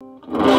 you